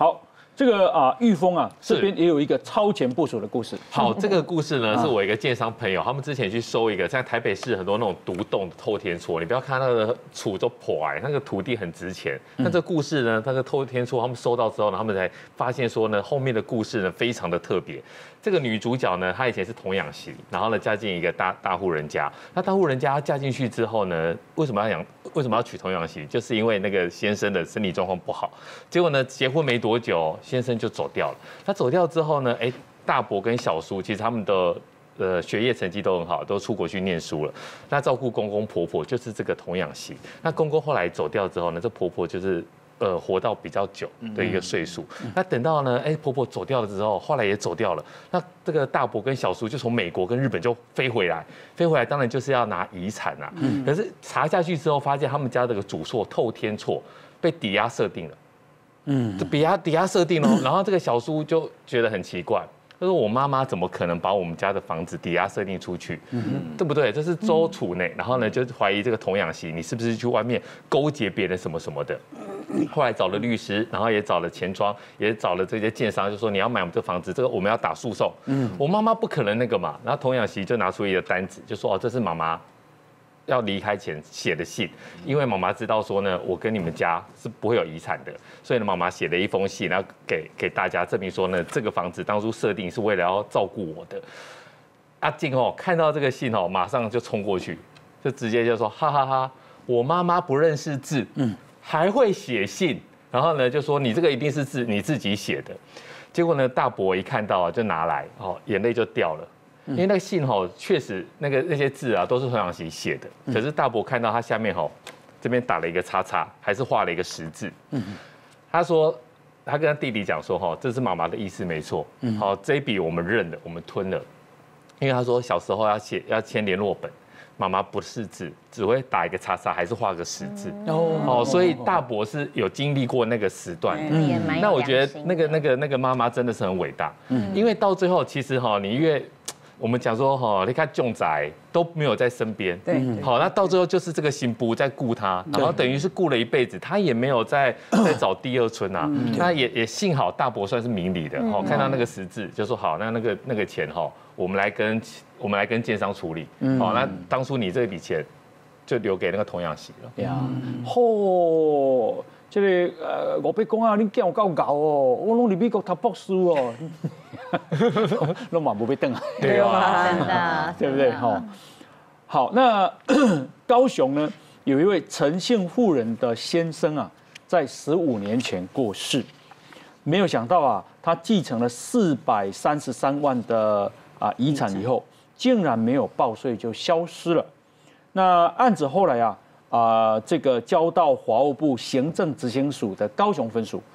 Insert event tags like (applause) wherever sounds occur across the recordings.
好。这个啊，玉峰啊，这边也有一个超前部署的故事。好，这个故事呢，是我一个建商朋友，他们之前去收一个在台北市很多那种独栋的透天厝，你不要看那个厝都破哎，那个土地很值钱。那这故事呢，那个透天厝他们收到之后呢，他们才发现说呢，后面的故事呢非常的特别。这个女主角呢，她以前是童养媳，然后呢嫁进一个大大户人家。那大户人家嫁进去之后呢，为什么要养？为什么要娶童养媳？就是因为那个先生的身体状况不好。结果呢，结婚没多久，先生就走掉了。他走掉之后呢，哎，大伯跟小叔其实他们的呃学业成绩都很好，都出国去念书了。那照顾公公婆婆就是这个童养媳。那公公后来走掉之后呢，这婆婆就是。呃，活到比较久的一个岁数，那等到呢，哎，婆婆走掉了之后，后来也走掉了，那这个大伯跟小叔就从美国跟日本就飞回来，飞回来当然就是要拿遗产啊。可是查下去之后，发现他们家这个主错透天错被抵押设定了，嗯，抵押抵押设定了，(clears throat) 然后这个小叔就觉得很奇怪。他说：“我妈妈怎么可能把我们家的房子抵押设定出去？对不对？这是周楚内，然后呢，就怀疑这个童养媳，你是不是去外面勾结别人什么什么的？后来找了律师，然后也找了钱庄，也找了这些建商，就说你要买我们这房子，这个我们要打诉讼。嗯，我妈妈不可能那个嘛。然后童养媳就拿出一个单子，就说：哦，这是妈妈。”要离开前写的信，因为妈妈知道说呢，我跟你们家是不会有遗产的，所以呢，妈妈写了一封信，然后给给大家证明说呢，这个房子当初设定是为了要照顾我的。阿静哦，看到这个信哦，马上就冲过去，就直接就说，哈哈哈，我妈妈不认识字，嗯，还会写信，然后呢，就说你这个一定是字你自己写的。结果呢，大伯一看到啊，就拿来，哦，眼泪就掉了。因为那个信吼，确实那个那些字啊，都是童养媳写的。可是大伯看到他下面吼，这边打了一个叉叉，还是画了一个十字。他说，他跟他弟弟讲说，哈，这是妈妈的意思没错。好，这一笔我们认了，我们吞了。因为他说小时候要写要签联络本，妈妈不识字，只会打一个叉叉，还是画个十字。哦，所以大伯是有经历过那个时段。那我觉得那个那个那个妈妈真的是很伟大。嗯，因为到最后其实哈，你越我们讲说哈，你看重宅都没有在身边，对，好，那到最后就是这个新不在顾他，然后等于是顾了一辈子，他也没有在在找第二春啊，那也也幸好大伯算是明理的，哈，看到那个十字就说好，那那个那个钱哈，我们来跟我们来跟建商处理，好，那当初你这笔钱就留给那个童养媳了，呀，嚯。这个呃，我被讲啊，你叫我够搞哦，我拢在美国读博士哦，(laughs) 拢嘛不被瞪啊，对啊，真的，(laughs) 对不对？哈，好，那 (coughs) 高雄呢，有一位陈姓妇人的先生啊，在十五年前过世，没有想到啊，他继承了四百三十三万的啊遗产以后，竟然没有报税就消失了。那案子后来啊。啊，这个交到华务部行政执行署的高雄分署，啊，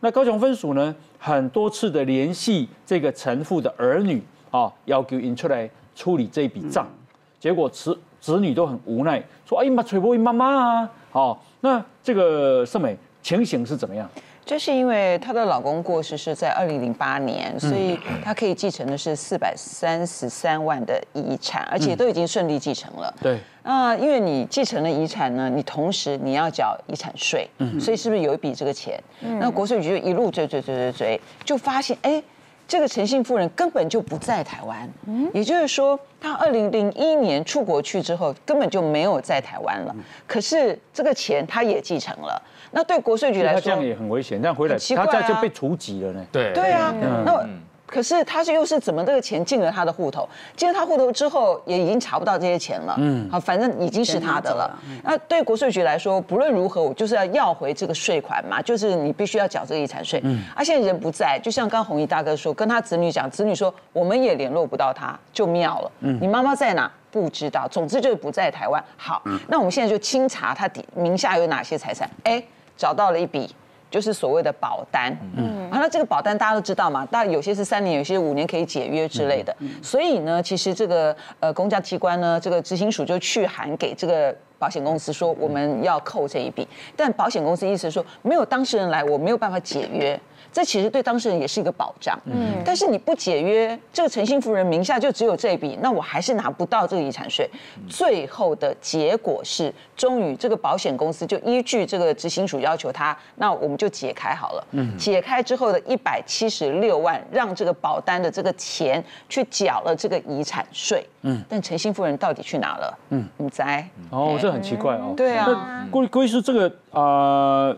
那高雄分署呢，很多次的联系这个陈父的儿女，啊，要求引出来处理这笔账，结果子子女都很无奈，说，哎呀妈，吹波妈妈啊，好，那这个盛美情形是怎么样？这是因为她的老公过世是在二零零八年，所以她可以继承的是四百三十三万的遗产，而且都已经顺利继承了。对。那因为你继承了遗产呢，你同时你要缴遗产税，所以是不是有一笔这个钱？那国税局就一路追追追追追，就发现哎，这个陈姓夫人根本就不在台湾。嗯。也就是说，她二零零一年出国去之后，根本就没有在台湾了。可是这个钱她也继承了。那对国税局来说，这样也很危险。这样回来，他这就被除籍了呢。对对啊，那可是他是又是怎么这个钱进了他的户头？进了他户头之后，也已经查不到这些钱了。嗯，好，反正已经是他的了。那对国税局来说，不论如何，我就是要要回这个税款嘛，就是你必须要缴这个遗产税。嗯，啊，现在人不在，就像刚红衣大哥说，跟他子女讲，子女说我们也联络不到他，就妙了。嗯，你妈妈在哪？不知道。总之就是不在台湾。好，那我们现在就清查他底名下有哪些财产。哎。找到了一笔，就是所谓的保单。嗯，好，那这个保单大家都知道嘛，但有些是三年，有些五年可以解约之类的。所以呢，其实这个呃公家机关呢，这个执行署就去函给这个保险公司说我们要扣这一笔，但保险公司意思是说没有当事人来，我没有办法解约。这其实对当事人也是一个保障，嗯，但是你不解约，这个诚信夫人名下就只有这一笔，那我还是拿不到这个遗产税。最后的结果是，终于这个保险公司就依据这个执行署要求他，那我们就解开好了，嗯，解开之后的一百七十六万，让这个保单的这个钱去缴了这个遗产税，嗯，但诚信夫人到底去哪了？嗯，你猜？哦，这很奇怪哦。对啊，归归是这个啊。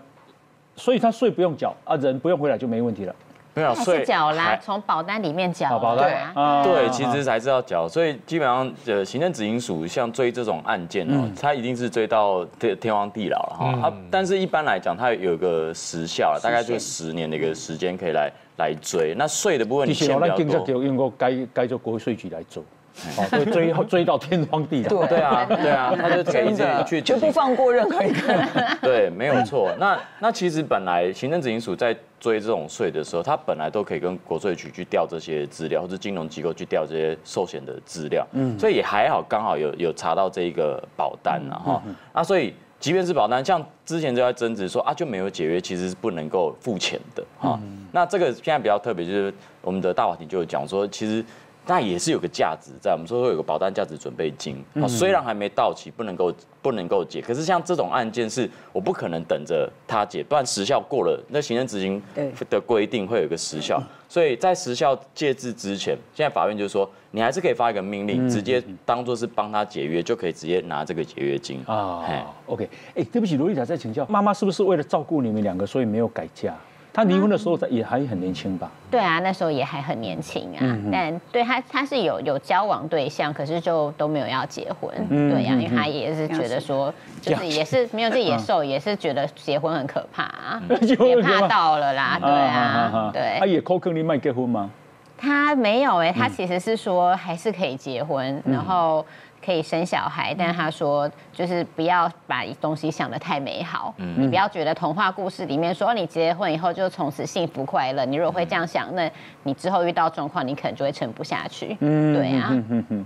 所以他税不用缴啊，人不用回来就没问题了。没有税缴啦，从保单里面缴。保单啊，对，其实还是要缴。所以基本上，呃，行政执行署像追这种案件哦，他一定是追到天天荒地老了哈。啊，但是一般来讲，它有个时效，大概就十年的一个时间可以来来追。那税的部分，你先不要多。用过该该做国税局来做。(laughs) 哦，追追到天荒地老。对啊，对啊，他就可以去就不放过任何一个。(laughs) 对，没有错。那那其实本来行政执行署在追这种税的时候，他本来都可以跟国税局去调这些资料，或者金融机构去调这些寿险的资料。嗯，所以也还好，刚好有有查到这一个保单了哈。那所以即便是保单，像之前就在争执说啊，就没有解约，其实是不能够付钱的哈。那这个现在比较特别，就是我们的大法庭就有讲说，其实。那也是有个价值在，我们说会有个保单价值准备金，虽然还没到期，不能够不能够解，可是像这种案件是我不可能等着他解，不然时效过了，那行政执行的规定会有一个时效，所以在时效届至之前，现在法院就是说你还是可以发一个命令，直接当做是帮他解约，就可以直接拿这个解约金。啊。OK，哎，对不起，罗丽塔在请教，妈妈是不是为了照顾你们两个，所以没有改嫁？他离婚的时候，他也还很年轻吧？对啊，那时候也还很年轻啊。但对他，他是有有交往对象，可是就都没有要结婚。对呀，因为他也是觉得说，就是也是没有这野兽，也是觉得结婚很可怕啊，(laughs) 也怕到了啦。对啊，对。他也扣坑你卖结婚吗？他没有哎，他其实是说还是可以结婚，然后。可以生小孩，但他说就是不要把东西想得太美好，嗯你不要觉得童话故事里面说你结婚以后就从此幸福快乐。你如果会这样想，那你之后遇到状况，你可能就会撑不下去。嗯，对啊，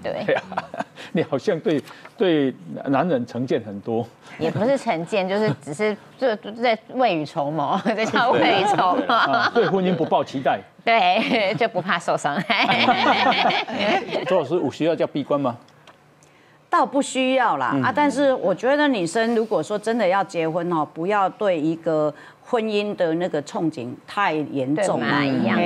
对。(laughs) 你好像对对男人成见很多，也不是成见，就是只是就在未雨绸缪，(laughs) 在叫未雨绸缪。对婚姻不抱期待，(laughs) 对，就不怕受伤害。周老师，我需要叫闭关吗？倒不需要啦啊，但是我觉得女生如果说真的要结婚哦，不要对一个。婚姻的那个憧憬太严重了，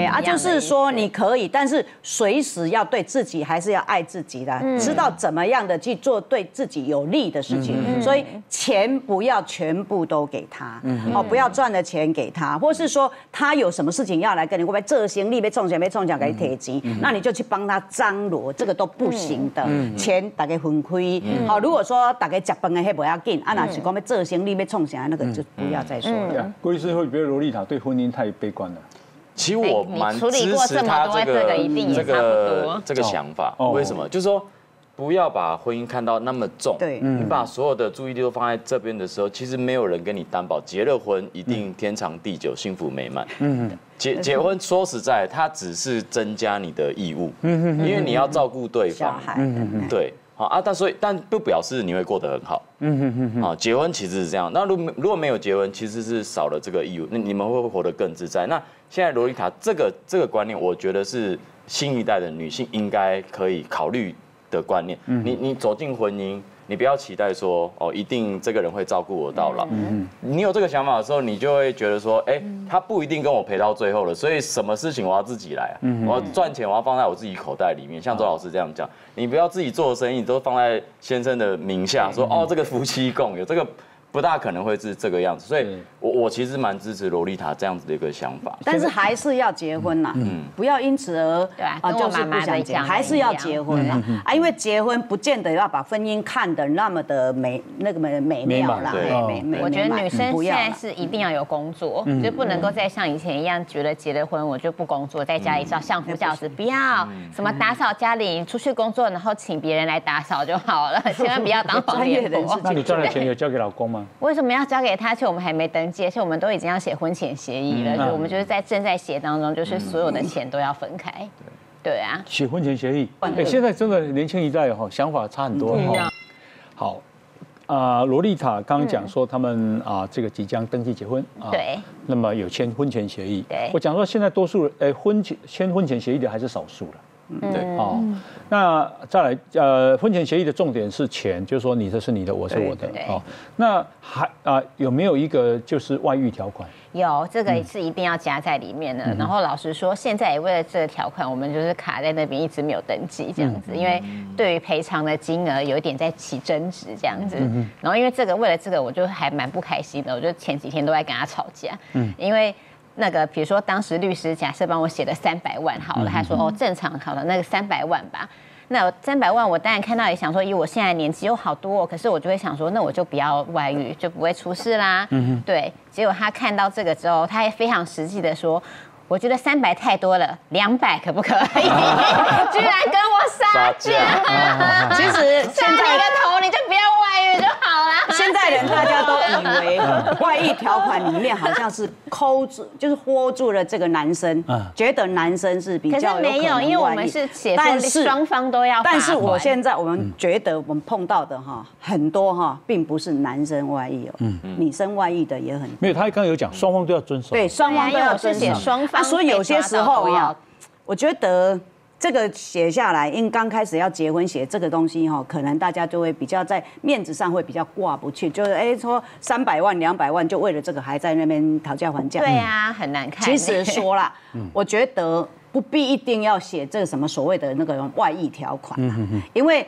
啊，就是说你可以，但是随时要对自己还是要爱自己的，知道怎么样的去做对自己有利的事情。所以钱不要全部都给他，哦，不要赚的钱给他，或是说他有什么事情要来跟你，会不会这行李被中奖被中奖给贴金，那你就去帮他张罗，这个都不行的。钱大概分亏，好，如果说大概吃饭的还不要紧，啊，那是讲要这行李被中奖那个就不要再说了。律师会觉得罗丽塔对婚姻太悲观了。其实我蛮支持他这个这个这个想法。为什么？就是说不要把婚姻看到那么重。对，你把所有的注意力都放在这边的时候，其实没有人跟你担保结了婚一定天长地久、幸福美满。嗯，结结婚说实在，它只是增加你的义务。嗯因为你要照顾对方。嗯对。好啊，但所以但不表示你会过得很好。嗯哼哼哼。啊，结婚其实是这样。那如如果没有结婚，其实是少了这个义务。那你们会不会活得更自在？那现在洛丽塔这个这个观念，我觉得是新一代的女性应该可以考虑的观念。你你走进婚姻。你不要期待说哦，一定这个人会照顾我到老。嗯你有这个想法的时候，你就会觉得说，哎，他不一定跟我陪到最后了。所以什么事情我要自己来啊？我赚钱我要放在我自己口袋里面。像周老师这样讲，你不要自己做生意都放在先生的名下，说哦，这个夫妻共有这个。不大可能会是这个样子，所以我我其实蛮支持洛丽塔这样子的一个想法。但是还是要结婚呐，嗯，不要因此而啊，就是不想结，还是要结婚啊啊！因为结婚不见得要把婚姻看得那么的美，那个美美妙啦。美美，我觉得女生现在是一定要有工作，就不能够再像以前一样，觉得结了婚我就不工作，在家里照相夫教子，不要什么打扫家里，出去工作然后请别人来打扫就好了，(laughs) 千万不要当专业人士。那你赚的钱有交给老公吗？为什么要交给他？且我们还没登记，而且我们都已经要写婚前协议了，就我们就是在正在写当中，就是所有的钱都要分开。对啊，写婚前协议。哎，现在真的年轻一代哈，想法差很多哈。好，啊，洛丽塔刚刚讲说他们啊，这个即将登记结婚啊，对，那么有签婚前协议。对我讲说现在多数人，哎婚前签婚前协议的还是少数了。对，哦，那再来，呃，婚前协议的重点是钱，就是说你的是你的，我是我的对，哦。那还啊、有没有一个就是外遇条款？有这个是一定要加在里面的。然后老实说，现在也为了这个条款，我们就是卡在那边，一直没有登记这样子，因为对于赔偿的金额有一点在起争执这样子。然后因为这个，为了这个，我就还蛮不开心的。我就前几天都在跟他吵架，嗯因为。那个，比如说当时律师假设帮我写了三百万好了，他说哦正常好了，那个三百万吧。那三百万，我当然看到也想说，以我现在年纪有好多、哦，可是我就会想说，那我就不要外遇，就不会出事啦。嗯对。结果他看到这个之后，他也非常实际的说，我觉得三百太多了，两百可不可以？(laughs) 居然跟我杀价！其实杀你现在个头，你就不要外遇就好啦。(laughs) 现在人大家都以为外遇条款里面好像是抠住，就是豁住了这个男生嗯，觉得男生是比可较是没有，因为我们是写但是双方都要。但是我现在我们觉得我们碰到的哈很多哈，并不是男生外遇哦，女生外遇的也很多。没有，他刚刚有讲双方都要遵守。对，双方都要遵守。双方啊所以有些时候我觉得这个写下来，因刚开始要结婚写这个东西哈，可能大家就会比较在面子上会比较挂不去，就是哎说三百万两百万，就为了这个还在那边讨价还价。对啊，很难看。其实说啦，(laughs) 我觉得不必一定要写这个什么所谓的那个外溢条款啊，因为。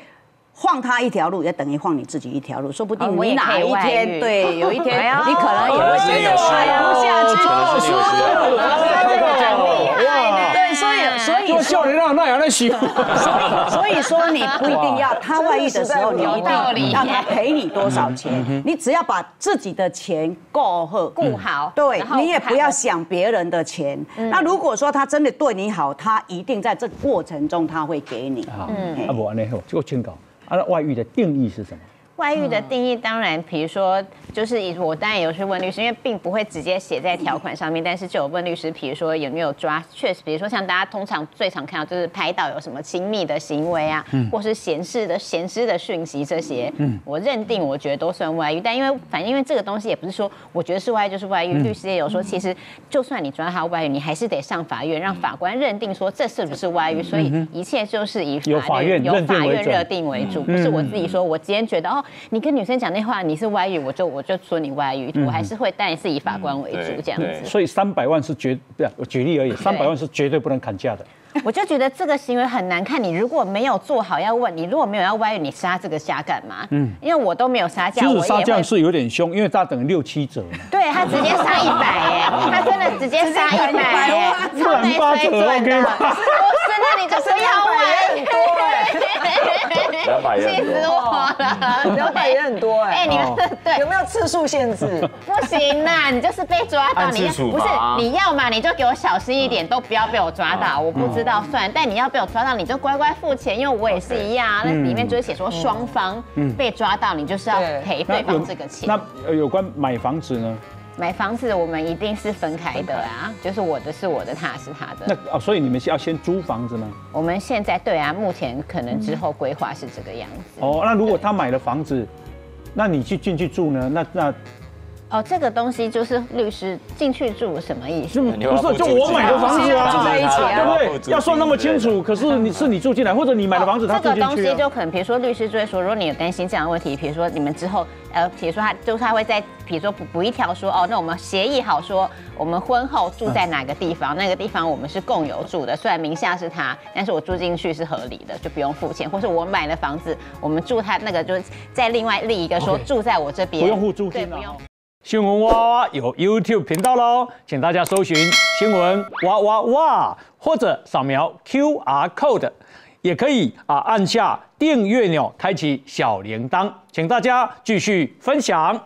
晃他一条路，也等于晃你自己一条路，说不哦定你哪一天对有一天 (laughs) 哎你可能也会可能是你有需要不下去 (laughs) 所以所以这个笑脸让那样的喜欢。所以说你不一定要他外遇的时候，你一定让他赔你多少钱，你只要把自己的钱够好顾好对你也不要想别人的钱。那如果说他真的对你好，他一定在这个过程中他会给你。好，啊不，安内后，这个劝告，啊，那外遇的定义是什么？外遇的定义当然，比如说，就是以我当然有去问律师，因为并不会直接写在条款上面，但是就有问律师，比如说有没有抓，确实，比如说像大家通常最常看到就是拍到有什么亲密的行为啊，或是闲事的闲事的讯息这些，我认定我觉得都算外遇，但因为反正因为这个东西也不是说我觉得是外遇就是外遇，律师也有说，其实就算你抓他外遇，你还是得上法院让法官认定说这是不是外遇，所以一切就是以由法院由认定为准。法院认定为主，不是我自己说，我今天觉得哦，你跟女生讲那话你是外语，我就我就说你外语，我还是会，但是以法官为主对这样子。所以三百万是绝不是我举例而已，三百万是绝对不能砍价的。我就觉得这个行为很难看。你如果没有做好，要问你如果没有要歪语，你杀这个虾干嘛？嗯，因为我都没有杀价，其实。杀价是有点凶，因为大等于六七折嘛。对他直接杀一百耶，他真的直接杀一百耶，(laughs) 超没水准的。你就不要外遇。(laughs) 两百也很多气死我了！两百也很多哎。哎，你们对有没有次数限制？不行呐，你就是被抓到，按你不是你要嘛，你就给我小心一点，都不要被我抓到。我不知道算，但你要被我抓到，你就乖乖付钱，因为我也是一样啊。那里面就是写说双方被抓到，你就是要对赔对方这个钱。那呃有关买房子呢？买房子我们一定是分开的啊，就是我的是我的，他是他的。那哦，所以你们是要先租房子吗？我们现在对啊，目前可能之后规划是这个样子。哦，那如果他买了房子，那你去进去住呢？那那哦，这个东西就是律师进去住什么意思？就不是就我买的房子啊，住在一起啊对不对？要算那么清楚，可是你是你住进来，或者你买的房子他这个东住进去啊。西就可能，比如说律师就会说，如果你有担心这样的问题，比如说你们之后，呃，比如说他就是他会在，比如说补补一条说，哦，那我们协议好说，我们婚后住在哪个地方，那个地方我们是共有住的，虽然名下是他，但是我住进去是合理的，就不用付钱，或是我买了房子，我们住他那个就是再另外立一个说住在我这边，不用付租对，不用。新闻哇哇有 YouTube 频道喽，请大家搜寻新闻哇哇哇，或者扫描 QR code，也可以啊按下订阅钮，开启小铃铛，请大家继续分享。